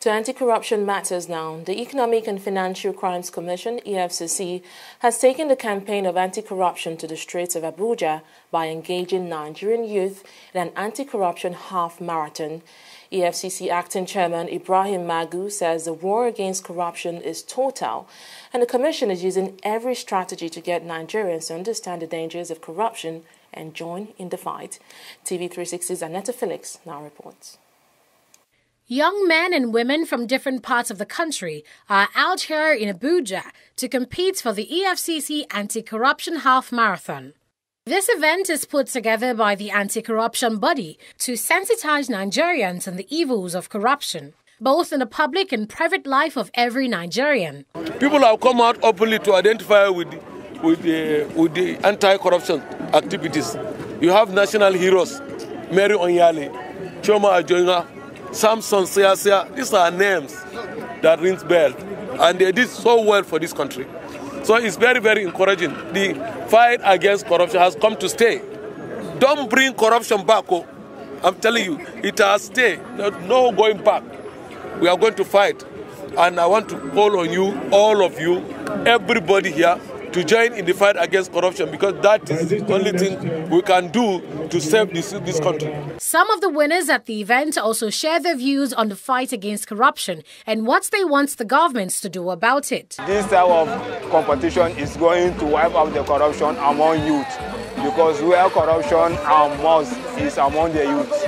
To anti-corruption matters now, the Economic and Financial Crimes Commission, EFCC, has taken the campaign of anti-corruption to the streets of Abuja by engaging Nigerian youth in an anti-corruption half marathon. EFCC acting chairman Ibrahim Magu says the war against corruption is total and the commission is using every strategy to get Nigerians to understand the dangers of corruption and join in the fight. TV360's Annetta Felix now reports. Young men and women from different parts of the country are out here in Abuja to compete for the EFCC Anti Corruption Half Marathon. This event is put together by the anti corruption body to sensitize Nigerians on the evils of corruption, both in the public and private life of every Nigerian. People have come out openly to identify with, with, the, with the anti corruption activities. You have national heroes, Mary Onyali, Chioma Ajunwa, Samson Siasia, these are names that rings bell. And they did so well for this country. So it's very, very encouraging. The fight against corruption has come to stay. Don't bring corruption back. Oh. I'm telling you, it has stayed. No going back. We are going to fight. And I want to call on you, all of you, everybody here, to join in the fight against corruption because that is the only thing we can do to save this, this country. Some of the winners at the event also share their views on the fight against corruption and what they want the governments to do about it. This type of competition is going to wipe out the corruption among youth because where corruption are most is among the youth.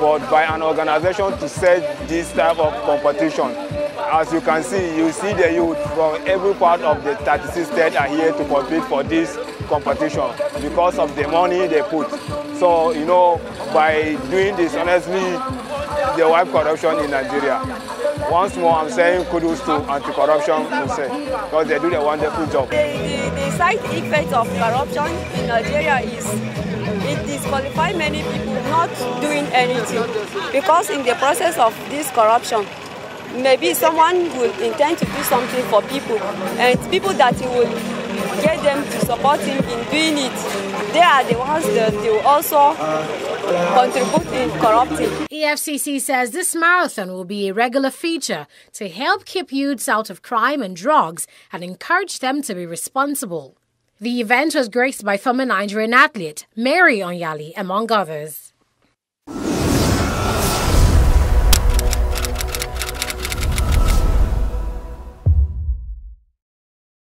But by an organization to set this type of competition, as you can see, you see the youth from every part of the 36 states are here to compete for this competition because of the money they put. So, you know, by doing this, honestly, they wipe corruption in Nigeria. Once more, I'm saying kudos to anti-corruption because they do a wonderful job. The, the, the side effect of corruption in Nigeria is it disqualifies many people not doing anything because in the process of this corruption, maybe someone will intend to do something for people and people that he will get them to support him in doing it they are the ones that will also contribute in corrupting. EFCC says this marathon will be a regular feature to help keep youths out of crime and drugs and encourage them to be responsible. The event was graced by former Nigerian athlete Mary Onyali, among others.